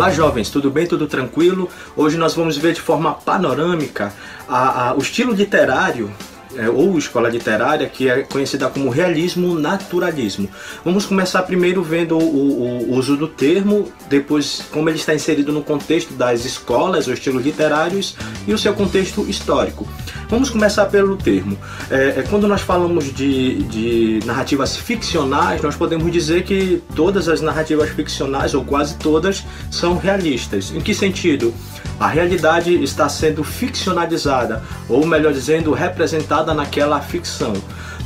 Olá jovens, tudo bem? Tudo tranquilo? Hoje nós vamos ver de forma panorâmica a, a, o estilo literário é, ou escola literária, que é conhecida como realismo naturalismo. Vamos começar primeiro vendo o, o, o, uso do termo, depois como ele está inserido no contexto das escolas ou estilos literários e o seu contexto histórico. Vamos começar pelo termo. É, é, quando nós falamos de, de narrativas ficcionais, nós podemos dizer que todas as narrativas ficcionais, ou quase todas, são realistas. Em que sentido? A realidade está sendo ficcionalizada, ou melhor dizendo, representada naquela ficção.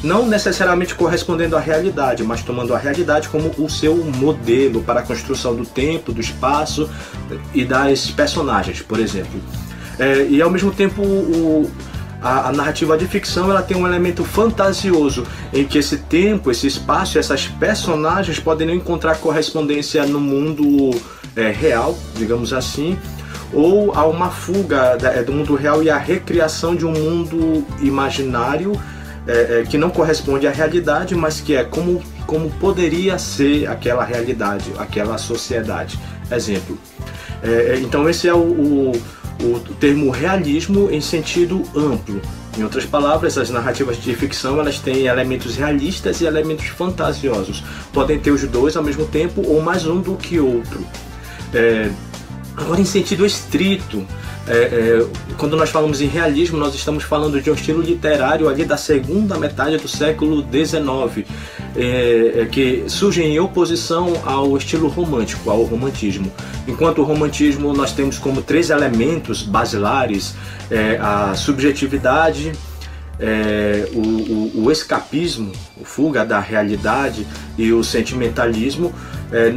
Não necessariamente correspondendo à realidade, mas tomando a realidade como o seu modelo para a construção do tempo, do espaço e das personagens, por exemplo. É, e ao mesmo tempo, o, a, a, narrativa de ficção ela tem um elemento fantasioso em que esse tempo, esse espaço, essas personagens podem não encontrar correspondência no mundo é, real, digamos assim, ou há uma fuga é, do mundo real e a recriação de um mundo imaginário é, é, que não corresponde à realidade, mas que é como, como poderia ser aquela realidade, aquela sociedade. Exemplo. É, é, então esse é o, o, o termo realismo em sentido amplo. Em outras palavras, as narrativas de ficção elas têm elementos realistas e elementos fantasiosos. Podem ter os dois ao mesmo tempo ou mais um do que outro. É, Agora, em sentido estrito, é, é, quando nós falamos em realismo, nós estamos falando de um estilo literário ali da segunda metade do século XIX, é, é, que surge em oposição ao estilo romântico, ao romantismo. Enquanto o romantismo nós temos como três elementos basilares é, a subjetividade, é, o, o, o, escapismo, o fuga da realidade e o sentimentalismo, é,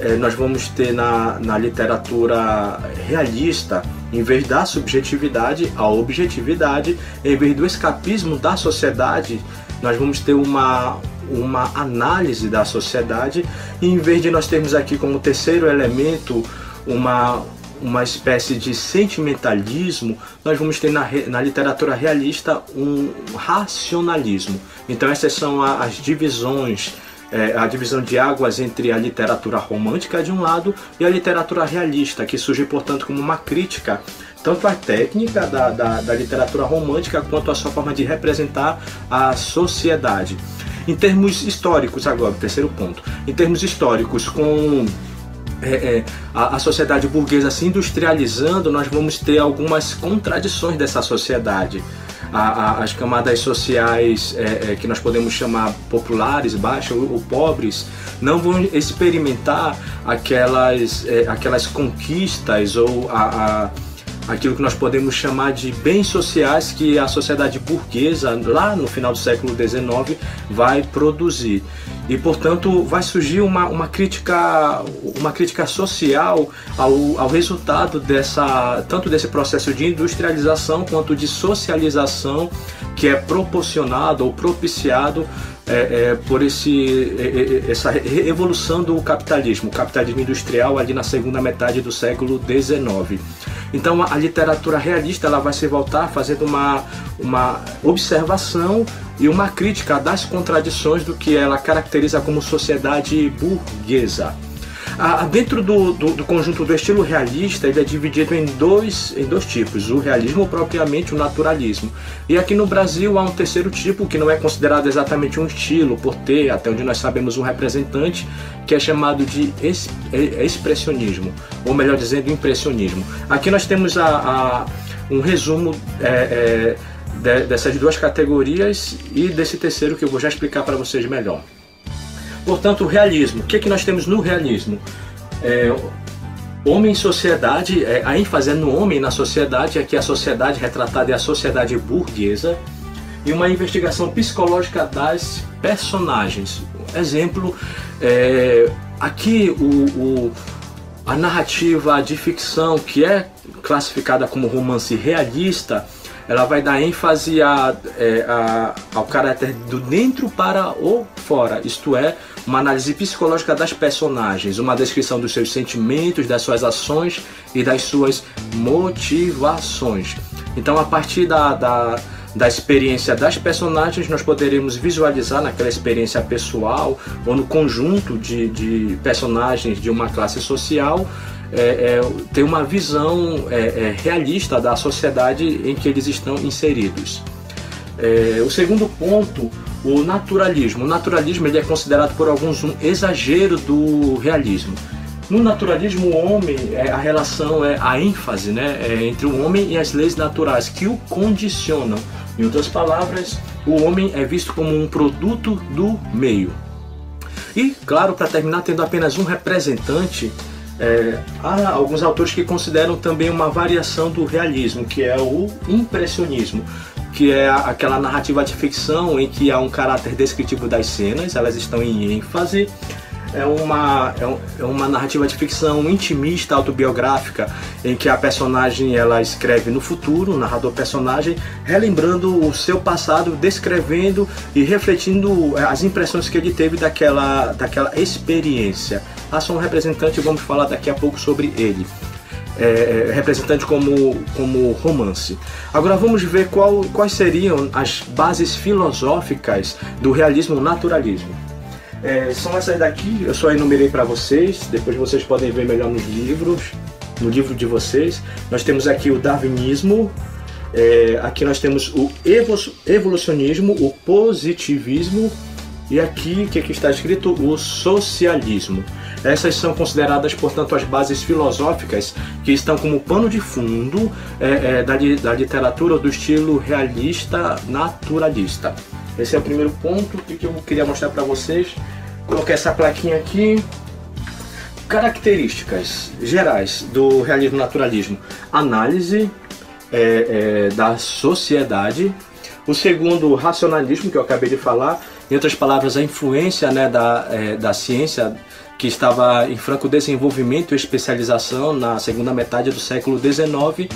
é, nós vamos ter na, na literatura realista, em vez da subjetividade, a objetividade, em vez do escapismo da sociedade, nós vamos ter uma, uma análise da sociedade, e em vez de nós termos aqui como terceiro elemento uma, uma espécie de sentimentalismo, nós vamos ter na, na literatura realista um racionalismo. Então essas são as divisões é, a divisão de águas entre a literatura romântica de um lado e a literatura realista, que surge, portanto, como uma crítica tanto à técnica da, da, da literatura romântica quanto à sua forma de representar a sociedade. Em termos históricos, agora, terceiro ponto, em termos históricos, com é, é, a, a, sociedade burguesa se industrializando, nós vamos ter algumas contradições dessa sociedade. A, a, as camadas sociais é, é, que nós podemos chamar populares, baixas ou, ou, pobres, não vão experimentar aquelas, é, aquelas conquistas ou a, aquilo que nós podemos chamar de bens sociais que a sociedade burguesa, lá no final do século XIX, vai produzir e portanto vai surgir uma, uma crítica uma crítica social ao, ao resultado dessa tanto desse processo de industrialização quanto de socialização que é proporcionado ou propiciado é, é, por esse, é, essa evolução do capitalismo, o capitalismo industrial ali na segunda metade do século XIX. Então a, literatura realista ela vai se voltar fazendo uma, uma observação e uma crítica das contradições do que ela caracteriza como sociedade burguesa. Ah, dentro do, do, do, conjunto do estilo realista, ele é dividido em dois, em dois tipos: o realismo propriamente o naturalismo. E aqui no Brasil há um terceiro tipo que não é considerado exatamente um estilo, por ter, até onde nós sabemos, um representante, que é chamado de es, é, expressionismo, ou melhor dizendo, impressionismo. Aqui nós temos a, a um resumo. É, é, dessas duas categorias e desse terceiro que eu vou já explicar para vocês melhor. Portanto, o realismo. O que, é que nós temos no realismo? É, homem em sociedade, é, a ênfase é no homem na sociedade, aqui a sociedade retratada é a sociedade burguesa, e uma investigação psicológica das personagens. Exemplo, é, aqui o, o, a narrativa de ficção, que é classificada como romance realista, ela vai dar ênfase a, é, a, ao caráter do dentro para o fora, isto é, uma análise psicológica das personagens, uma descrição dos seus sentimentos, das suas ações e das suas motivações. Então, a partir da, da, da experiência das personagens, nós poderemos visualizar naquela experiência pessoal ou no conjunto de, de personagens de uma classe social é, é, ter uma visão é, é, realista da sociedade em que eles estão inseridos. É, o segundo ponto, o naturalismo. O naturalismo ele é considerado por alguns um exagero do realismo. No naturalismo, o homem, é, a relação é a ênfase né, entre o homem e as leis naturais que o condicionam. Em outras palavras, o homem é visto como um produto do meio. E, claro, para terminar, tendo apenas um representante, é, há alguns autores que consideram também uma variação do realismo, que é o impressionismo, que é aquela narrativa de ficção em que há um caráter descritivo das cenas, elas estão em ênfase, é uma, é, é uma narrativa de ficção intimista, autobiográfica, em que a personagem ela escreve no futuro, o narrador personagem, relembrando o seu passado, descrevendo e refletindo é, as impressões que ele teve daquela, daquela experiência. Um representante, vamos falar daqui a pouco sobre ele. É, é, representante como, como romance. Agora vamos ver qual, quais seriam as bases filosóficas do realismo naturalismo. É, são essas daqui, eu só enumerei para vocês, depois vocês podem ver melhor nos livros, no livro de vocês. Nós temos aqui o darwinismo, é, aqui nós temos o evolucionismo, o positivismo e aqui o que, está escrito? O socialismo. Essas são consideradas, portanto, as bases filosóficas que estão como pano de fundo é, é, da, da literatura do estilo realista naturalista. Esse é o primeiro ponto que eu queria mostrar para vocês. Coloquei essa plaquinha aqui. Características gerais do realismo naturalismo: análise é, é, da sociedade. O segundo, racionalismo, que eu acabei de falar. Em outras palavras, a influência né, da, é, da ciência que estava em franco desenvolvimento e especialização na segunda metade do século XIX,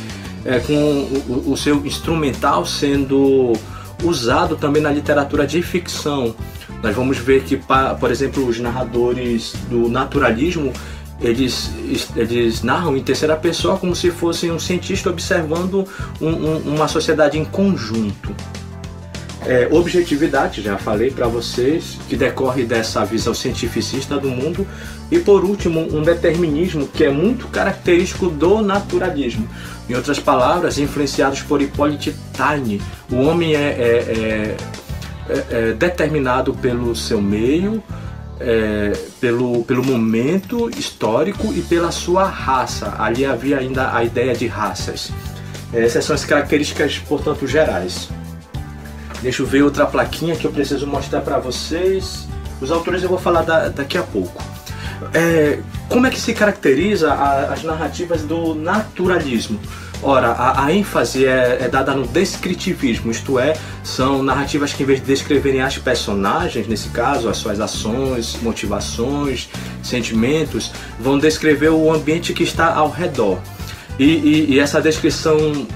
é, com o, o seu instrumental sendo usado também na literatura de ficção. Nós vamos ver que, por exemplo, os narradores do naturalismo eles, eles narram em terceira pessoa como se fossem um cientista observando um, um, uma sociedade em conjunto. É, objetividade, já falei para vocês, que decorre dessa visão cientificista do mundo. E por último, um determinismo que é muito característico do naturalismo. Em outras palavras, influenciados por Hippolyte Taine, o homem é, é, é, é determinado pelo seu meio, é, pelo, pelo momento histórico e pela sua raça. Ali havia ainda a ideia de raças. Essas são as características, portanto, gerais. Deixa eu ver outra plaquinha que eu preciso mostrar para vocês. Os autores eu vou falar da, daqui a pouco. É, como é que se caracteriza a, as narrativas do naturalismo? Ora, a, a ênfase é, é, dada no descritivismo, isto é, são narrativas que, em vez de descreverem as personagens, nesse caso, as suas ações, motivações, sentimentos, vão descrever o ambiente que está ao redor. E, e, e essa descrição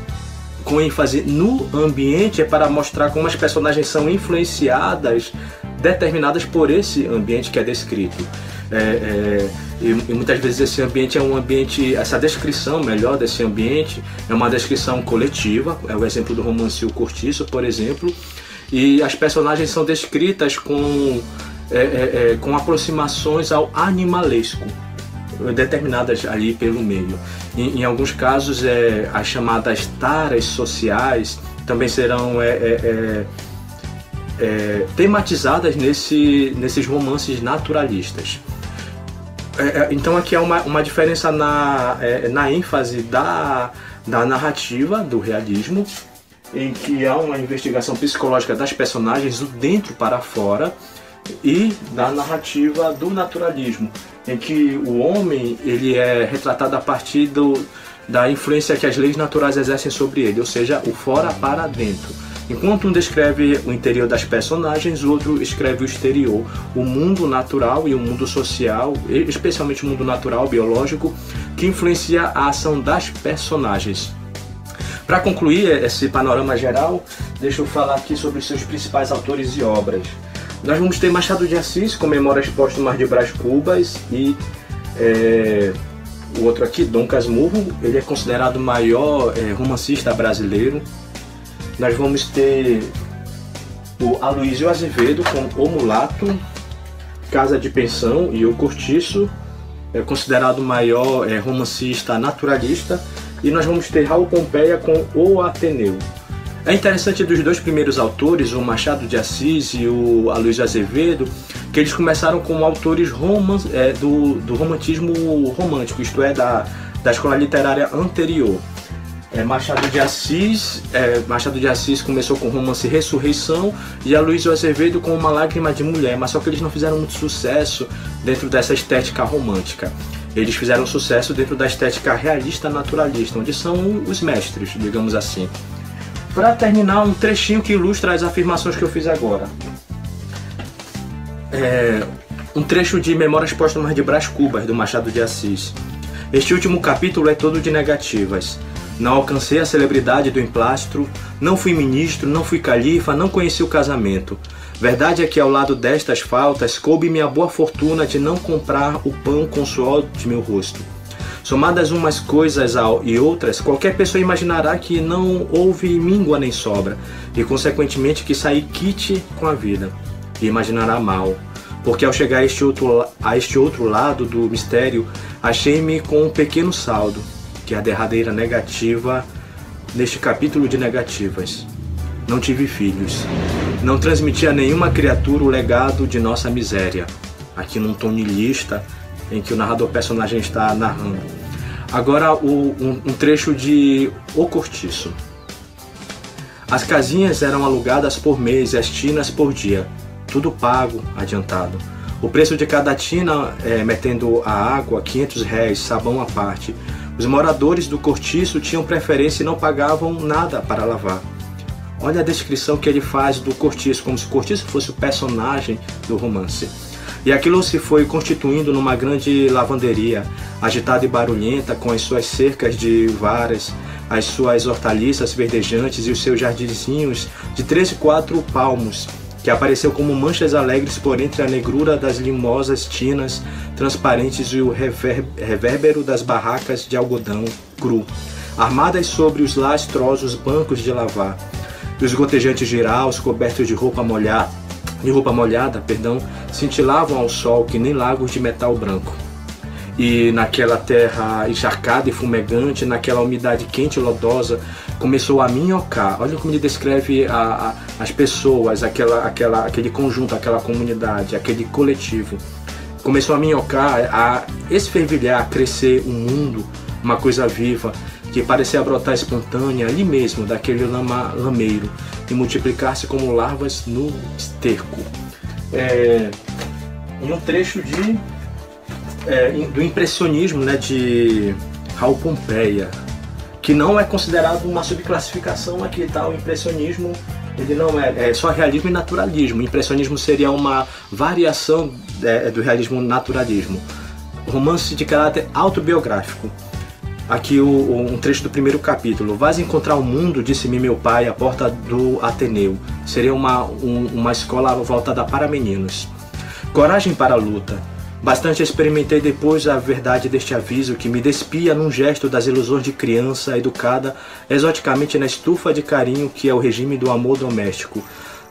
com ênfase no ambiente é para mostrar como as personagens são influenciadas, determinadas por esse ambiente que é descrito. É, é, e, e, muitas vezes esse ambiente é um ambiente, essa descrição melhor desse ambiente é uma descrição coletiva, é o exemplo do romance O Cortiço, por exemplo, e as personagens são descritas com, é, é, é com aproximações ao animalesco determinadas ali pelo meio. Em, em alguns casos, é, as chamadas taras sociais também serão é, é, é, é tematizadas nesse, nesses romances naturalistas. É, então aqui há uma, uma diferença na, na ênfase da, da narrativa, do realismo, em que há uma investigação psicológica das personagens do dentro para fora e da narrativa do naturalismo, em que o homem ele é retratado a partir do, da influência que as leis naturais exercem sobre ele, ou seja, o fora para dentro. Enquanto um descreve o interior das personagens, o outro escreve o exterior, o mundo natural e o mundo social, especialmente o mundo natural, biológico, que influencia a ação das personagens. Para concluir esse panorama geral, deixa eu falar aqui sobre seus principais autores e obras. Nós vamos ter Machado de Assis com Memórias Póstumas de Brás Cubas e é, o outro aqui, Dom Casmurro, ele é considerado o maior é, romancista brasileiro. Nós vamos ter o Aloysio Azevedo com O Mulato, Casa de Pensão e O Cortiço. é considerado o maior é, romancista naturalista, e nós vamos ter Raul Pompeia com O Ateneu. É interessante dos dois primeiros autores, o Machado de Assis e o Aloysio Azevedo, que eles começaram como autores roman é, do, do romantismo romântico, isto é, da, da escola literária anterior. É, Machado de Assis, é, Machado de Assis começou com o romance Ressurreição e a Azevedo com Uma Lágrima de Mulher, mas só que eles não fizeram muito sucesso dentro dessa estética romântica. Eles fizeram sucesso dentro da estética realista naturalista, onde são os mestres, digamos assim. Para terminar, um trechinho que ilustra as afirmações que eu fiz agora. É, um trecho de Memórias Póstumas de Brás Cubas, do Machado de Assis. Este último capítulo é todo de negativas. Não alcancei a celebridade do emplastro, não fui ministro, não fui califa, não conheci o casamento. Verdade é que ao lado destas faltas coube-me a boa fortuna de não comprar o pão com suor de meu rosto. Somadas umas coisas e outras, qualquer pessoa imaginará que não houve míngua nem sobra, e consequentemente que saí quite com a vida, e imaginará mal. Porque ao chegar a este outro, a este outro lado do mistério, achei-me com um pequeno saldo, que é a derradeira negativa neste capítulo de negativas. Não tive filhos. Não transmiti a nenhuma criatura o legado de nossa miséria. Aqui num tom em que o narrador personagem está narrando. Agora o, um, um trecho de O Cortiço. As casinhas eram alugadas por mês e as tinas por dia, tudo pago, adiantado. O preço de cada tina, é, metendo a água, 500 réis, sabão à parte. Os moradores do cortiço tinham preferência e não pagavam nada para lavar. Olha a descrição que ele faz do cortiço, como se o cortiço fosse o personagem do romance. E aquilo se foi constituindo numa grande lavanderia, agitada e barulhenta, com as suas cercas de varas, as suas hortaliças verdejantes e os seus jardinzinhos de três e quatro palmos, que apareceu como manchas alegres por entre a negrura das limosas tinas transparentes e o revérbero das barracas de algodão cru, armadas sobre os lastrosos bancos de lavar, e os gotejantes giraus cobertos de roupa molhada, de roupa molhada, perdão, cintilavam ao sol que nem lagos de metal branco. E naquela terra encharcada e fumegante, naquela umidade quente e lodosa, começou a minhocar. Olha como ele descreve a, a, as pessoas, aquela, aquela, aquele conjunto, aquela comunidade, aquele coletivo. Começou a minhocar, a esfervilhar, a crescer um mundo, uma coisa viva, que parecia brotar espontânea ali mesmo, daquele lama, lameiro, e multiplicar-se como larvas no esterco. É, em um trecho de, é, do impressionismo né, de Raul Pompeia, que não é considerado uma subclassificação aqui, tá? O impressionismo ele não é, é só realismo e naturalismo. O impressionismo seria uma variação é, do realismo naturalismo. Romance de caráter autobiográfico. Aqui o, um trecho do primeiro capítulo. Vais encontrar o mundo, disse-me meu pai, à porta do Ateneu. Seria uma, um, uma escola voltada para meninos. Coragem para a luta. Bastante experimentei depois a verdade deste aviso que me despia num gesto das ilusões de criança educada exoticamente na estufa de carinho que é o regime do amor doméstico,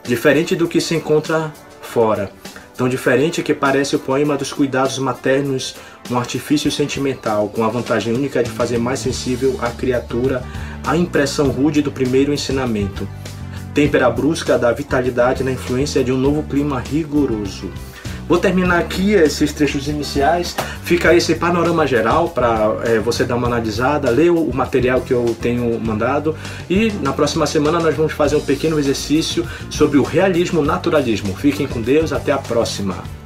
diferente do que se encontra fora. Tão diferente que parece o poema dos cuidados maternos um artifício sentimental, com a vantagem única de fazer mais sensível a criatura à impressão rude do primeiro ensinamento. Têmpera brusca da vitalidade na influência de um novo clima rigoroso. Vou terminar aqui esses trechos iniciais. Fica esse panorama geral para é, você dar uma analisada, ler o material que eu tenho mandado. E na próxima semana nós vamos fazer um pequeno exercício sobre o realismo naturalismo. Fiquem com Deus, até a próxima.